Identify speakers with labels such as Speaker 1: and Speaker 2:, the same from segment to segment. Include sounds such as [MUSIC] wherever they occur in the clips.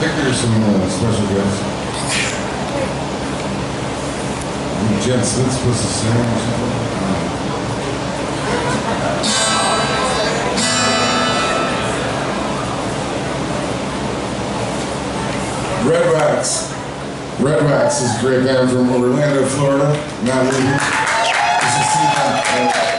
Speaker 1: think there's some uh, special guests. Jen Smith's supposed to sing or something. Red Wax. Red Wax is a great band from Orlando, Florida. Not leaving. You should see them.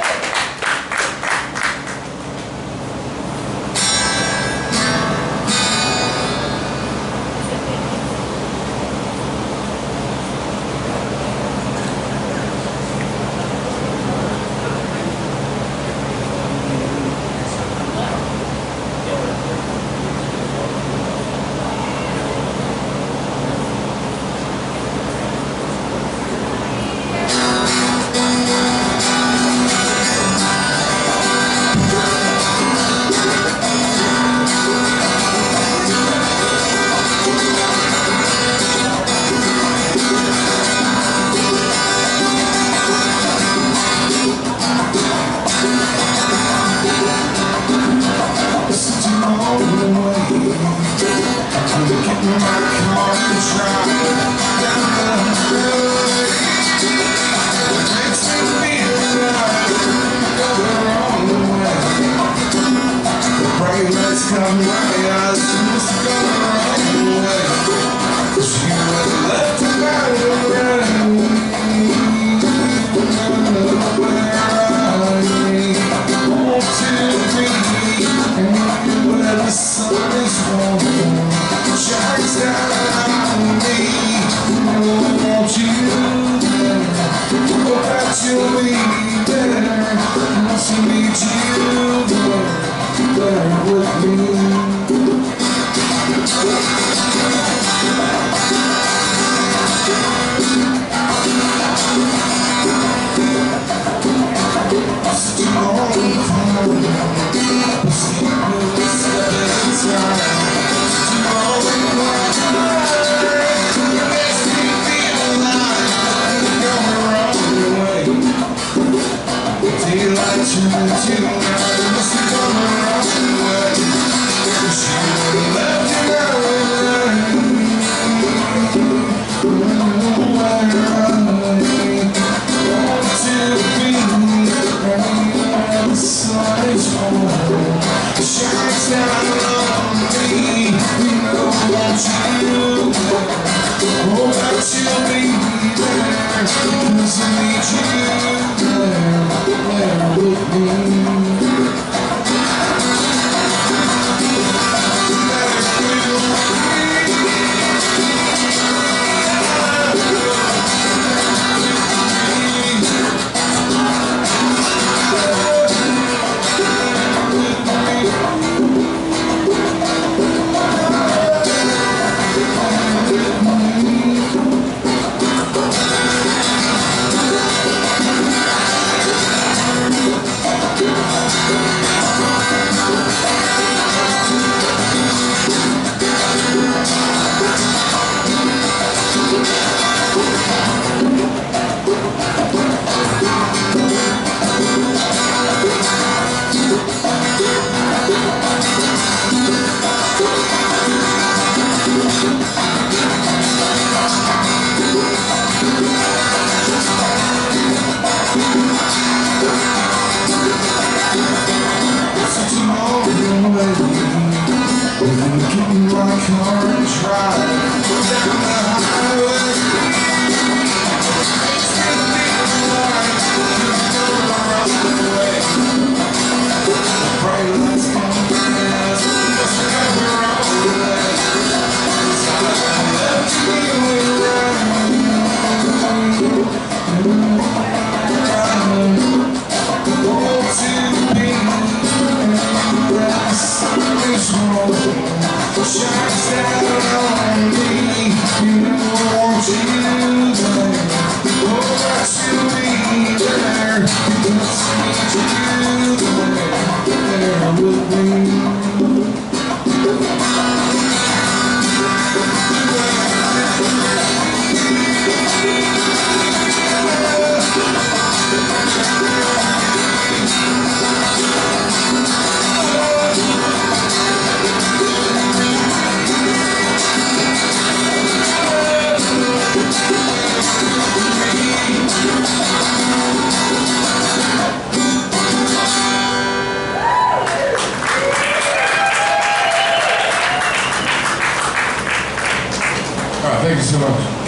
Speaker 1: I'm must go along alone Russia.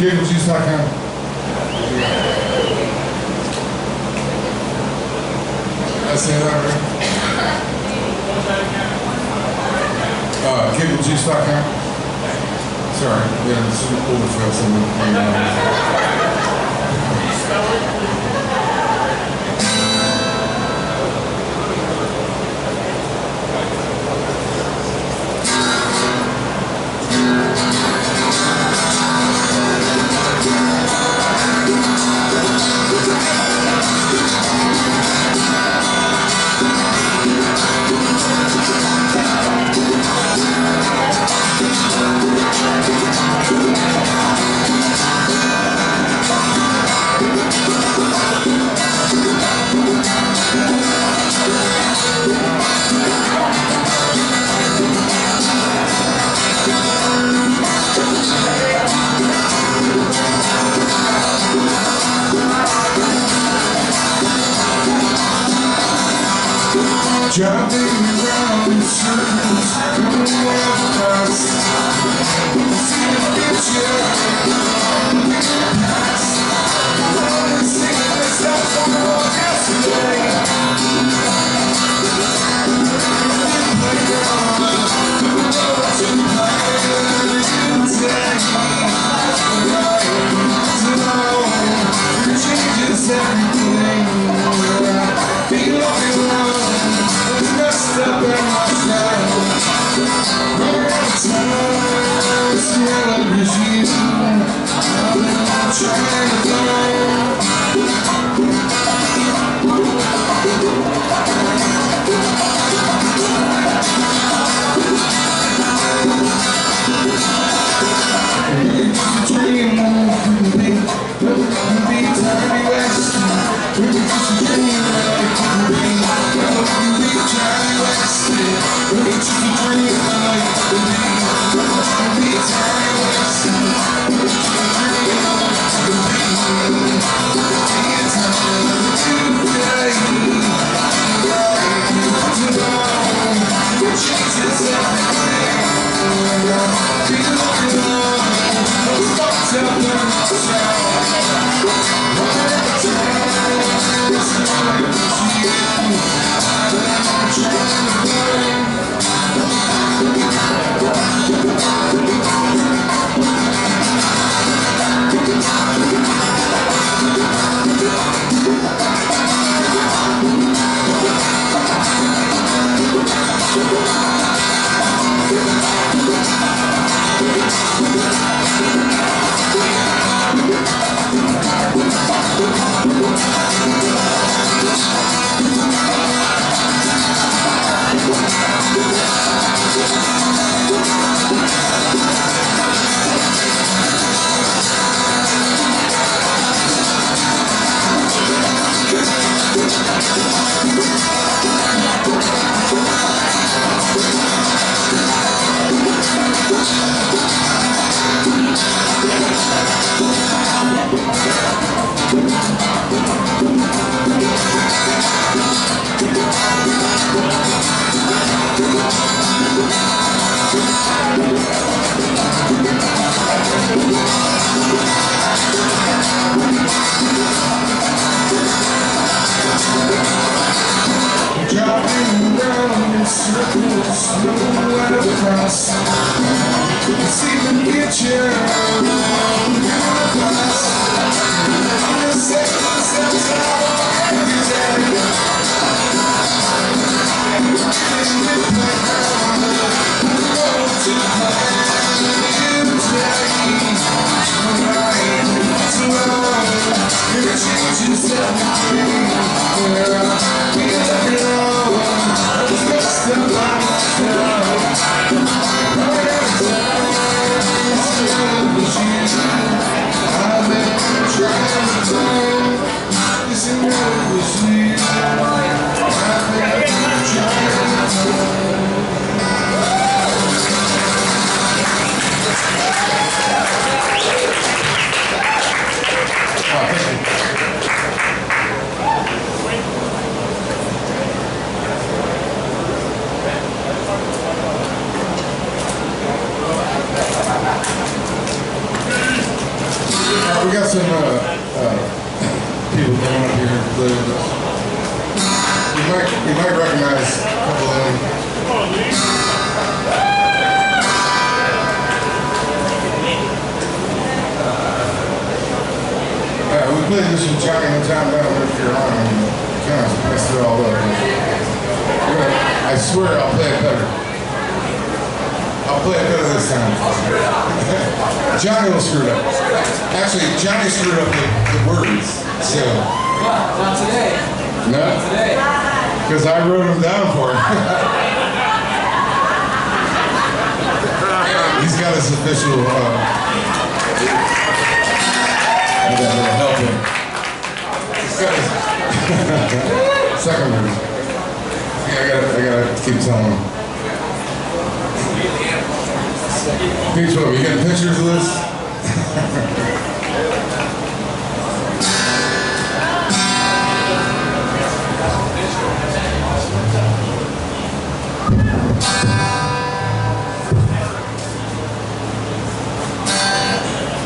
Speaker 1: You. Did I say that right? Uh, CableJuice.com. Sorry, yeah, this is overflow someone. Jumping Yeah. Uh, uh, people coming up here. The, you might you might recognize a couple of them. Yeah, we played this in Chinatown down in North Carolina and kind of messed it all up. I swear I'll play it better. I'll play it better this time. Johnny will screw it up. Actually, Johnny screwed up the, the words. So,
Speaker 2: Not, not today.
Speaker 1: no,
Speaker 2: Today.
Speaker 1: because I wrote them down for him. [LAUGHS] He's got his official. Uh, I got a little help him. He's got his [LAUGHS] second. Yeah, I gotta, I gotta keep telling him. Beach Boy, you got pictures of this?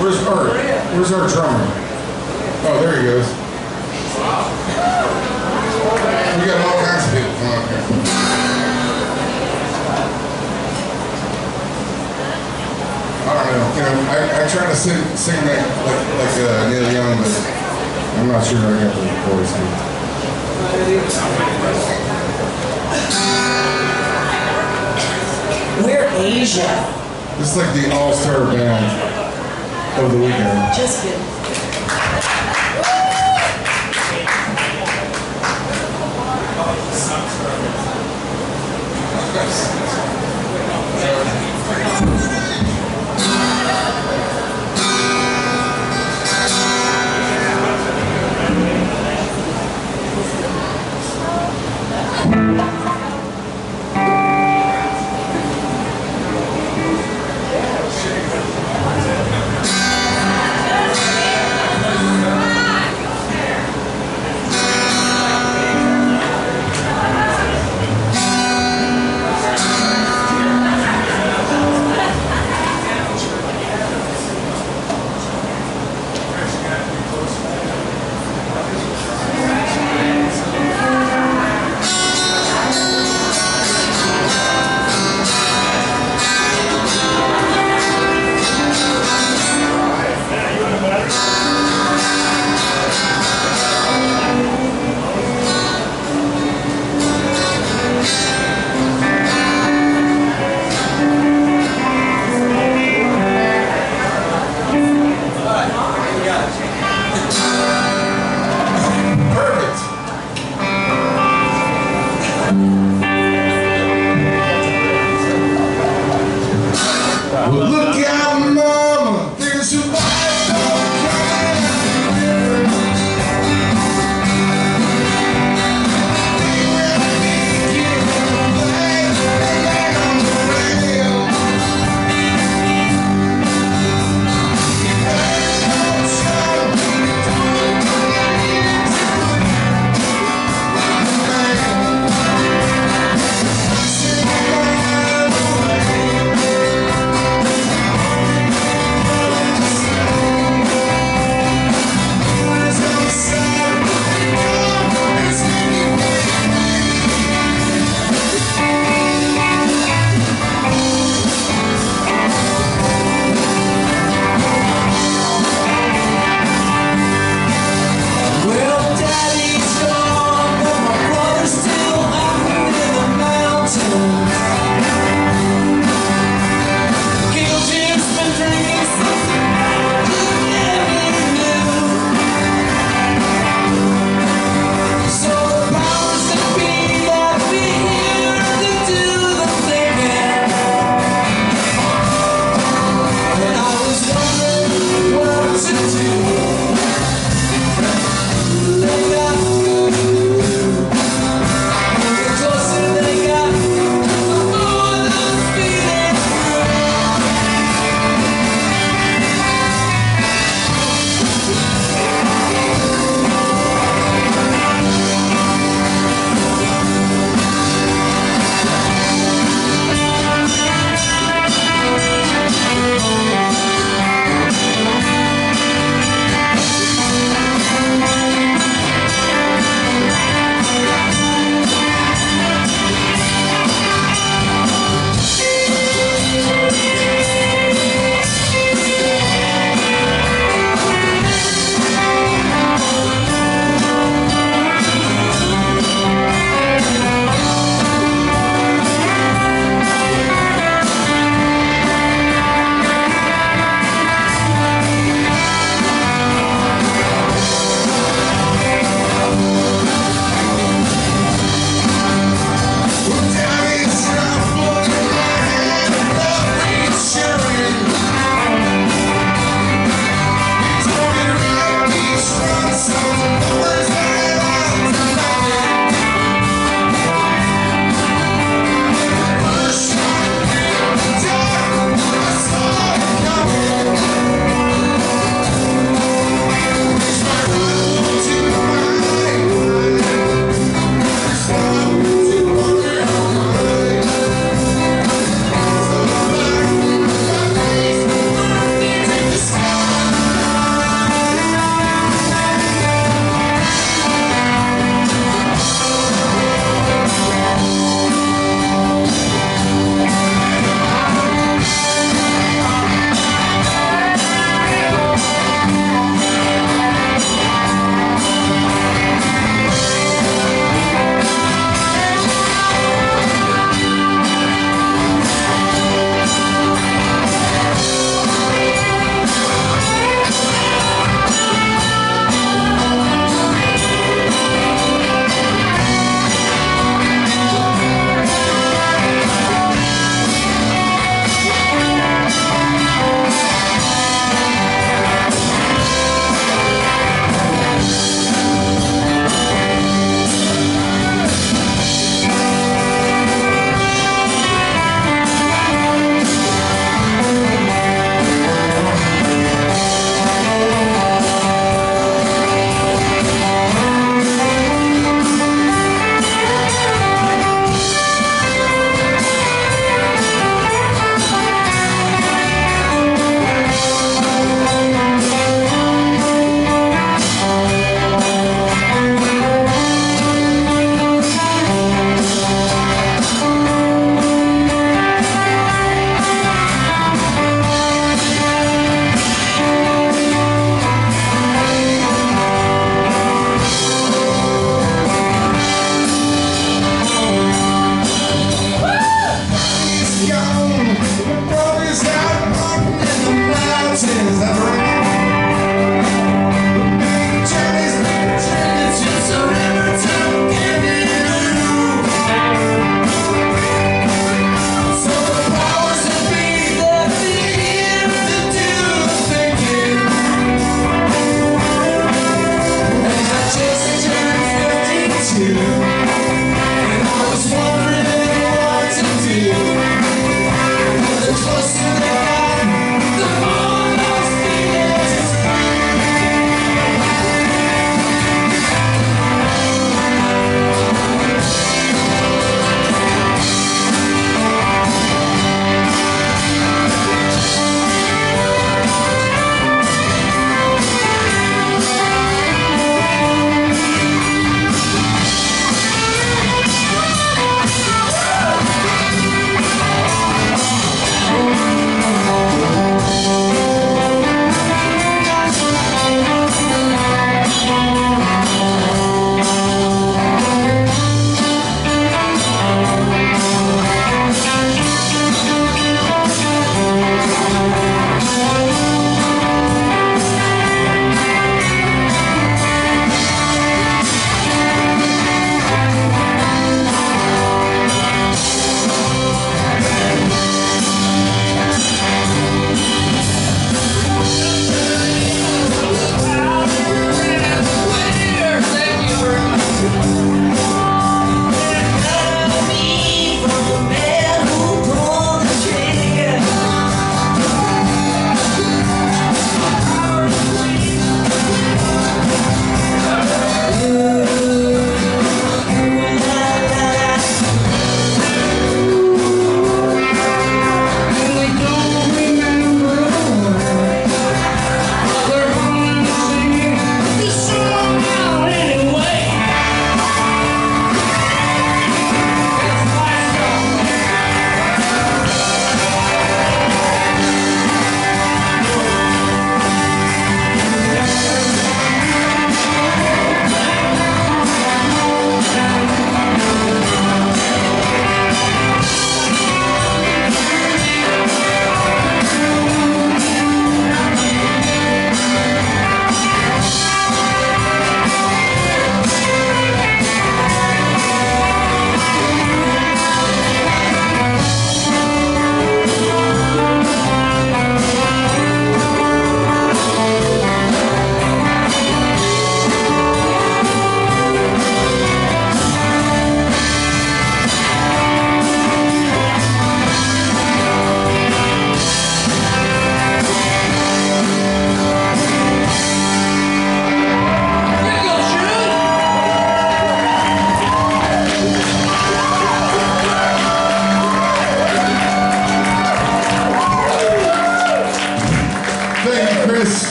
Speaker 1: Where's Art? Where's our drummer? Oh, there he goes. I don't know. You know, I, I try to sing, sing like like, like uh, Neil Young, but I'm not sure I got the voice. Here.
Speaker 3: We're Asia.
Speaker 1: This is like the all-star band of the weekend.
Speaker 3: Just kidding.
Speaker 1: Perfect. [LAUGHS]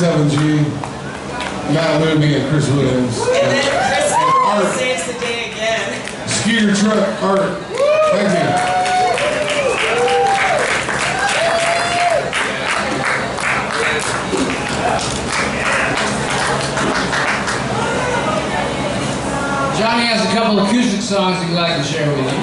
Speaker 1: 7G, Matt Luby, and Chris Williams.
Speaker 3: And then Chris
Speaker 1: Art.
Speaker 3: saves the day again.
Speaker 1: Skeeter Truck Art. Thank you.
Speaker 2: Johnny has a couple acoustic songs he'd like to share with you.